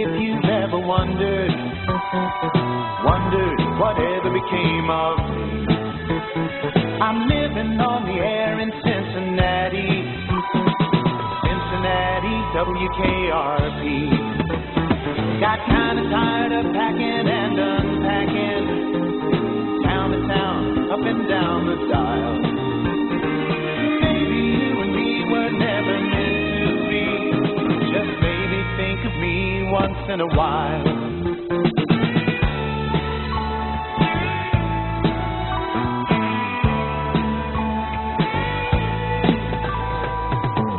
ever wondered, wondered whatever became of me. I'm living on the air in Cincinnati, Cincinnati, WKRP. Got kinda tired of packing and unpacking, town to town, up and down the dial. Maybe you and me were never meant to be. Just maybe think of me once in a while.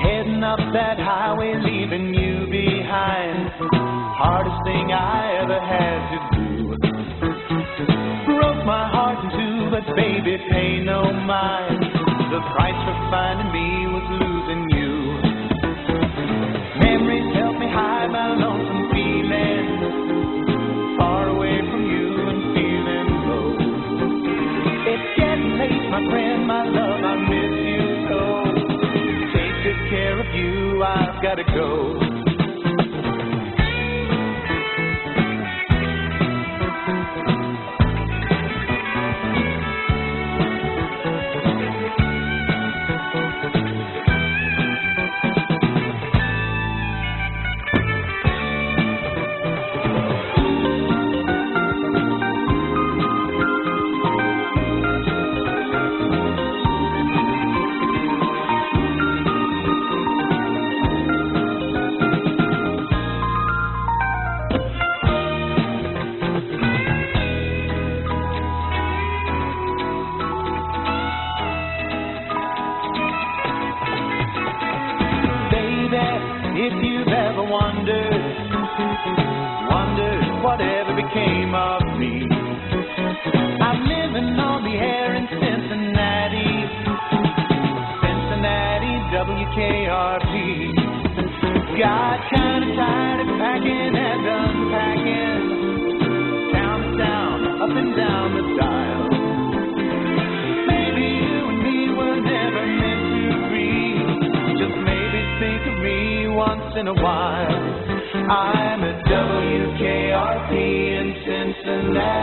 Heading up that highway, leaving you behind. Hardest thing I ever had to do. Broke my heart in two, but baby, pay no mind. The price for finding gotta go. If you've ever wondered, wondered whatever became of me. I'm living on the air in Cincinnati, Cincinnati, WKRP. Got kinda tired of packing and unpacking, town to town, up and down once in a while. I'm at WKRP in Cincinnati.